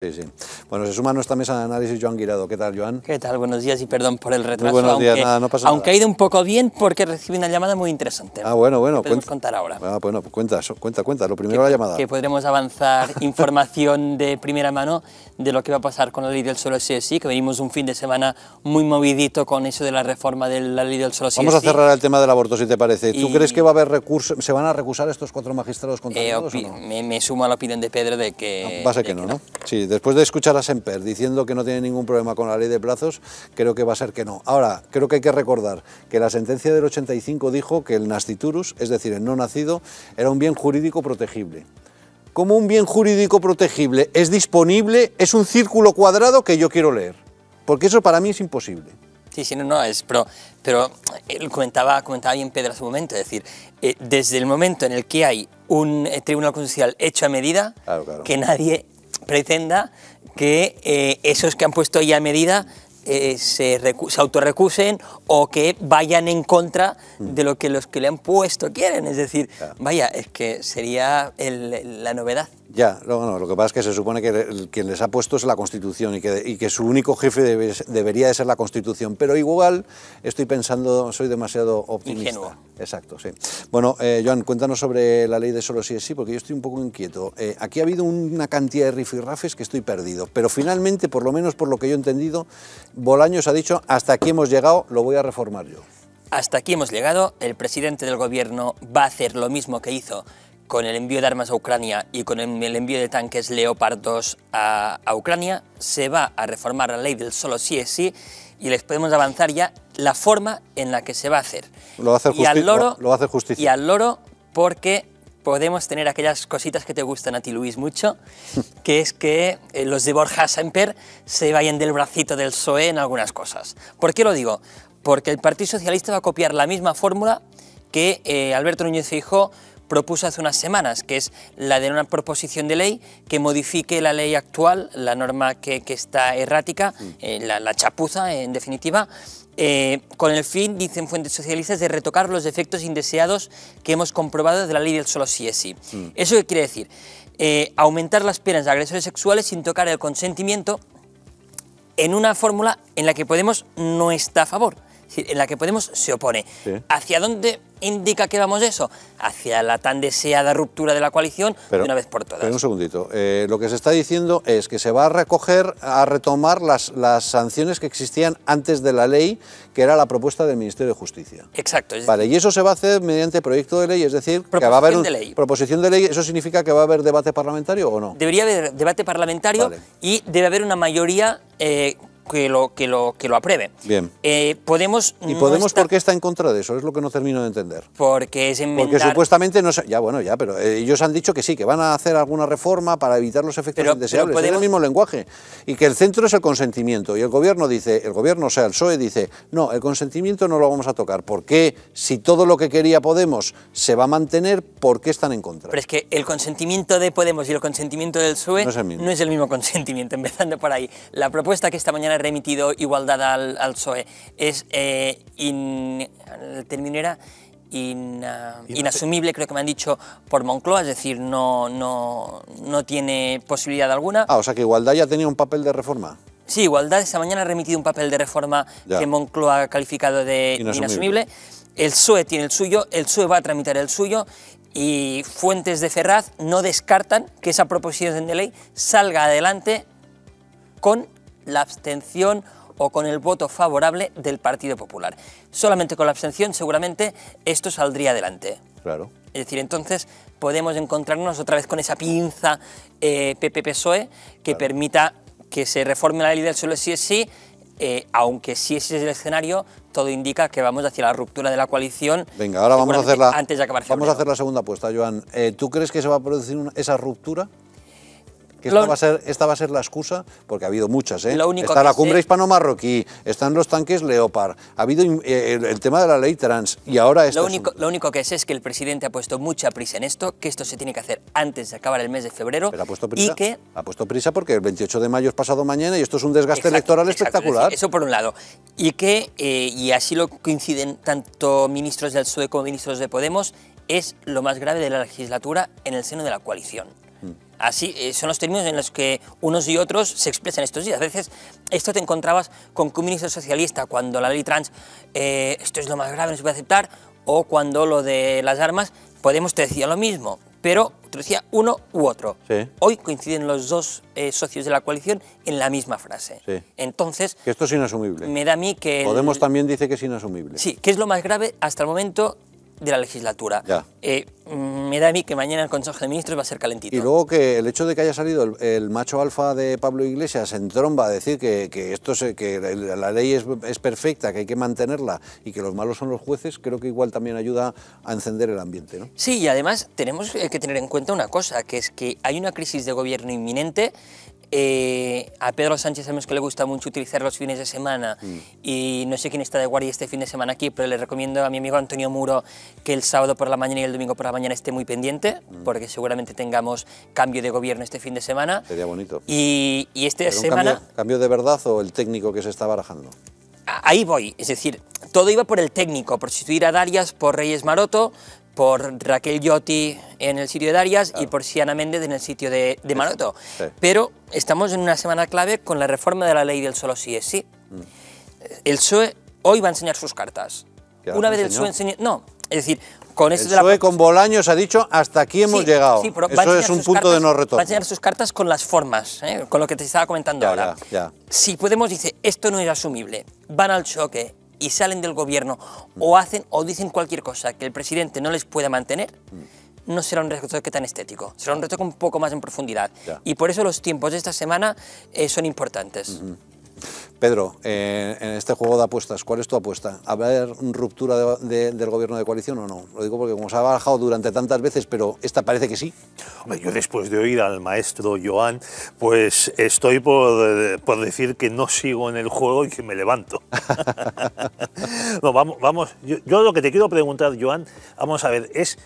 Sí, sí. Bueno, se suma a nuestra mesa de análisis Joan Guirado. ¿Qué tal, Joan? ¿Qué tal? Buenos días y perdón por el retraso. buenos aunque, días, nada, no pasa Aunque nada. ha ido un poco bien porque recibí una llamada muy interesante. Ah, bueno, bueno. Podemos cuenta- contar ahora. Ah, bueno, pues cuenta, cuenta, cuenta. Lo primero la llamada. Que podremos avanzar información de primera mano de lo que va a pasar con la ley del solo sí sí, que venimos un fin de semana muy movidito con eso de la reforma de la ley del solo sí Vamos a cerrar el tema del aborto, si te parece. ¿Tú Y- crees que va a haber recurso, se van a recusar estos cuatro magistrados Eh, o opi- no? me, me sumo a la opinión de Pedro de que... Va a ser de que no, no. Sí, después de escuchar a Semper diciendo que no tiene ningún problema con la ley de plazos, creo que va a ser que no. Ahora, creo que hay que recordar que la sentencia del 85 dijo que el nasciturus, es decir, el no nacido, era un bien jurídico protegible. Como un bien jurídico protegible es disponible, es un círculo cuadrado que yo quiero leer. Porque eso para mí es imposible. Sí, sí, no, no, es, pero, pero él comentaba, comentaba bien Pedro hace un momento, es decir, eh, desde el momento en el que hay un eh, tribunal constitucional hecho a medida, Claro, claro. que nadie pretenda que eh, esos que han puesto ya a medida eh, se, se autorrecusen o que vayan en contra de lo que los que le han puesto quieren. Es decir, Claro. vaya, es que sería el- la novedad. Ya, no, no, lo que pasa es que se supone que el- quien les ha puesto es la Constitución y que, y que su único jefe debe- debería de ser la Constitución. Pero igual estoy pensando, soy demasiado optimista. Ingenuo. Exacto, sí. Bueno, eh, Joan, cuéntanos sobre la ley de solo sí es sí, porque yo estoy un poco inquieto. Eh, aquí ha habido una cantidad de rifirrafes que estoy perdido, pero finalmente, por lo menos por lo que yo he entendido, Bolaños ha dicho, hasta aquí hemos llegado, lo voy a reformar yo. Hasta aquí hemos llegado. El presidente del gobierno va a hacer lo mismo que hizo con el envío de armas a Ucrania y con el envío de tanques Leopard 2 a, a Ucrania. Se va a reformar la ley del solo sí es sí y les podemos avanzar ya la forma en la que se va a hacer. Lo va a hacer y al loro, lo- lo va a hacer justicia. Y al loro porque podemos tener aquellas cositas que te gustan a ti, Luis, mucho, que es que eh, los de Borja Semper se vayan del bracito del PSOE en algunas cosas. ¿Por qué lo digo? Porque el Partido Socialista va a copiar la misma fórmula que eh, Alberto Núñez Feijóo propuso hace unas semanas, que es la de una proposición de ley que modifique la ley actual, la norma que, que está errática, eh, la, la chapuza en definitiva, eh, con el fin, dicen fuentes socialistas, de retocar los efectos indeseados que hemos comprobado de la ley del solo sí es sí. ¿Eso qué quiere decir? Eh, aumentar las penas de agresores sexuales sin tocar el consentimiento en una fórmula en la que Podemos no está a favor, es decir, en la que Podemos se opone. Sí. ¿Hacia dónde indica que vamos eso? Hacia la tan deseada ruptura de la coalición de una vez por todas. Pero un segundito. Eh, lo que se está diciendo es que se va a recoger, a retomar las, las sanciones que existían antes de la ley, que era la propuesta del Ministerio de Justicia. Exacto. es Vale, y eso se va a hacer mediante proyecto de ley, es decir, que va a haber Proposición un- de ley. proposición de ley. ¿Eso significa que va a haber debate parlamentario o no? Debería haber debate parlamentario Vale. y debe haber una mayoría eh, que, lo, que, lo, que lo apruebe. Bien. Eh, Podemos ¿Y no Podemos está- por qué está en contra de eso? Es lo que no termino de entender. Porque es Porque enmendar... supuestamente no se- ya bueno ya, pero eh, ellos han dicho que sí, que van a hacer alguna reforma para evitar los efectos Pero- indeseables. pero Es el mismo lenguaje y que el centro es el consentimiento y el gobierno dice, el gobierno o sea el PSOE dice, no, el consentimiento no lo vamos a tocar. ¿Por qué? Si todo lo que quería Podemos se va a mantener, ¿por qué están en contra? Pero es que el consentimiento de Podemos y el consentimiento del PSOE No es el mismo. consentimiento, empezando por ahí. La propuesta que esta mañana ha remitido Igualdad al, al PSOE es, eh, in- el término era in- ah, inasumible, creo que me han dicho por Moncloa, es decir, no, no, no tiene posibilidad alguna. Ah, o sea que Igualdad ya tenía un papel de reforma. Sí, Igualdad esta mañana ha remitido un papel de reforma Ya. que Moncloa ha calificado de Inasumible. inasumible. El PSOE tiene el suyo, el PSOE va a tramitar el suyo y fuentes de Ferraz no descartan que esa proposición de ley salga adelante con la abstención o con el voto favorable del Partido Popular. Solamente con la abstención seguramente esto saldría adelante. Claro. Es decir, entonces podemos encontrarnos otra vez con esa pinza eh, PP-PSOE que permita que se reforme la ley del suelo sí es sí, eh, aunque si ese es el escenario, todo indica que vamos hacia la ruptura de la coalición. Venga, ahora vamos a hacer la Antes de acabar Vamos a hacer la segunda apuesta, Joan. Eh, ¿Tú crees que se va a producir una- esa ruptura? Que Lo- esta, va a ser, esta va a ser la excusa, porque ha habido muchas, ¿eh? Lo único Está la sé- cumbre hispano-marroquí, están los tanques Leopard, ha habido eh, el, el tema de la ley trans y ahora este Lo único, asunto. lo único que sé es que el presidente ha puesto mucha prisa en esto, que esto se tiene que hacer antes de acabar el mes de febrero Pero ha puesto prisa. y que Ha puesto prisa porque el 28 de mayo es pasado mañana y esto es un desgaste Exacto, electoral exacto, es espectacular. decir, eso por un lado. Y que, eh, y así lo coinciden tanto ministros del PSOE como ministros de Podemos, es lo más grave de la legislatura en el seno de la coalición. Así eh, son los términos en los que unos y otros se expresan estos días. A veces esto te encontrabas con que un ministro socialista, cuando la ley trans, eh, esto es lo más grave, no se puede aceptar, o cuando lo de las armas, Podemos te decía lo mismo, pero te decía uno u otro. Sí. Hoy coinciden los dos eh, socios de la coalición en la misma frase. Sí. Entonces, Que esto es inasumible. me da a mí que... el- Podemos también dice que es inasumible. Sí, que es lo más grave hasta el momento de la legislatura. Ya. Eh, mm, me da a mí que mañana el Consejo de Ministros va a ser calentito. Y luego que el hecho de que haya salido el, el macho alfa de Pablo Iglesias en tromba a decir que, que esto se- que la ley es, es perfecta, que hay que mantenerla y que los malos son los jueces, creo que igual también ayuda a encender el ambiente. ¿no? Sí, y además tenemos eh, que tener en cuenta una cosa, que es que hay una crisis de gobierno inminente. Eh, a Pedro Sánchez sabemos que le gusta mucho utilizar los fines de semana y no sé quién está de guardia este fin de semana aquí, pero le recomiendo a mi amigo Antonio Muro que el sábado por la mañana y el domingo por la mañana esté muy pendiente, porque seguramente tengamos cambio de gobierno este fin de semana. Sería bonito. Y, y esta ¿Pero un semana... cambio, cambio de verdad o el técnico que se está barajando? Ahí voy, es decir, todo iba por el técnico, por sustituir a Darias por Reyes Maroto, por Raquel Lloti en el sitio de Darias y por Siana Méndez en el sitio de, de Maroto. sí. Pero estamos en una semana clave con la reforma de la ley del solo sí es sí. El PSOE hoy va a enseñar sus cartas. Mm. ¿Qué Una vez el? PSOE enseñe... No, es decir, con El esto de la... Con Bolaños ha dicho hasta aquí hemos Sí, llegado. sí, pero Eso es un punto de cartas- no Va a retorno. enseñar sus cartas con las formas, ¿eh? con lo que te estaba comentando Ya, ahora. ya, ya. Si Podemos dice, esto no es asumible, van al choque y salen del gobierno o hacen o dicen cualquier cosa que el presidente no les pueda mantener, Mm. no será un retoque tan estético, será un retoque un poco más en profundidad. Ya. Y por eso los tiempos de esta semana eh, son importantes. Pedro, eh, en este juego de apuestas, ¿cuál es tu apuesta? ¿A haber ruptura de- de- del gobierno de coalición o no? Lo digo porque como se ha bajado durante tantas veces, pero esta parece que sí. Hombre, Yo después de oír al maestro Joan, pues estoy por, por decir que no sigo en el juego y que me levanto. no, vamos, vamos. Yo, yo lo que te quiero preguntar, Joan, vamos a ver, es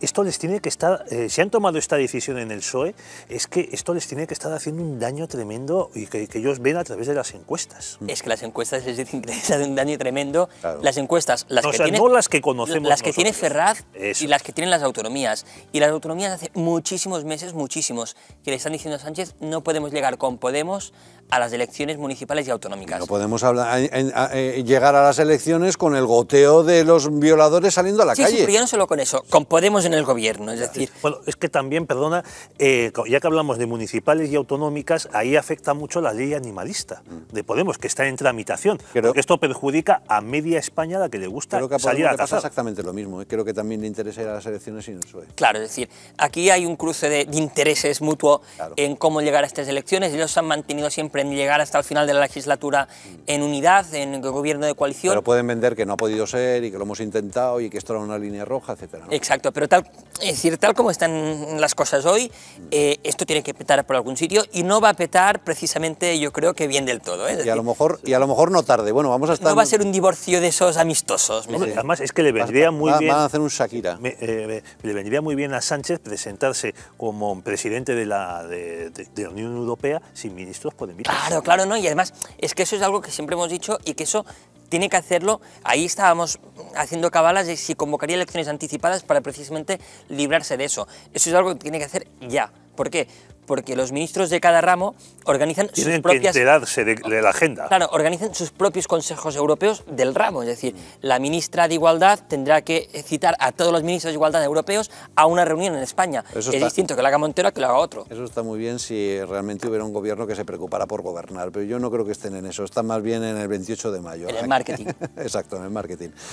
esto les tiene que estar, eh, si han tomado esta decisión en el PSOE, es que esto les tiene que estar haciendo un daño tremendo y que, que ellos ven a través de las encuestas. Es que las encuestas les dicen que les hacen un daño tremendo. Claro. Las encuestas, las No, que o sea, tiene, no las que conocemos Las que tiene nosotros. Ferraz Eso. y las que tienen las autonomías. Y las autonomías hace muchísimos meses, muchísimos, que le están diciendo a Sánchez, no podemos llegar con Podemos a las elecciones municipales y autonómicas. No podemos hablar- a- a- a- eh, llegar a las elecciones con el goteo de los violadores saliendo a la sí, sí, calle. pero ya no solo con eso, con Podemos en el gobierno. Es decir, Bueno, es que también, perdona, eh, ya que hablamos de municipales y autonómicas, ahí afecta mucho la ley animalista de Podemos, que está en tramitación, Creo- porque esto perjudica a media España a la que le gusta Creo que a salir a pasa cazar. exactamente lo mismo. eh. Creo que también le interesa ir a las elecciones sin el PSOE. Claro, es decir, aquí hay un cruce de, de intereses mutuo Claro. en cómo llegar a estas elecciones. Ellos se han mantenido siempre en llegar hasta el final de la legislatura en unidad, en el gobierno de coalición. Pero pueden vender que no ha podido ser y que lo hemos intentado y que esto era una línea roja, etcétera. ¿no? Exacto, pero tal, es decir, tal como están las cosas hoy, eh, esto tiene que petar por algún sitio y no va a petar precisamente, yo creo que bien del todo. ¿eh? Es Y a lo mejor y a lo mejor no tarde. Bueno, vamos a estar no va a ser un divorcio de esos amistosos. Además, es que le vendría muy va- bien. van a hacer un Shakira. me- eh, me- le vendría muy bien a Sánchez presentarse como presidente de la, de, de- de la Unión Europea sin ministros por envidia. Claro, claro, ¿no? Y además es que eso es algo que siempre hemos dicho y que eso tiene que hacerlo. Ahí estábamos haciendo cabalas de si convocaría elecciones anticipadas para precisamente librarse de eso. Eso es algo que tiene que hacer ya. ¿Por qué? Porque los ministros de cada ramo organizan sus Tienen que propias enterarse de, de la agenda. Claro, organizan sus propios consejos europeos del ramo. Es decir, la ministra de Igualdad tendrá que citar a todos los ministros de Igualdad europeos a una reunión en España. Eso es está- distinto que lo haga Montero a que lo haga otro. Eso está muy bien si realmente hubiera un gobierno que se preocupara por gobernar, pero yo no creo que estén en eso, están más bien en el 28 de mayo. En el marketing. Exacto, en el marketing.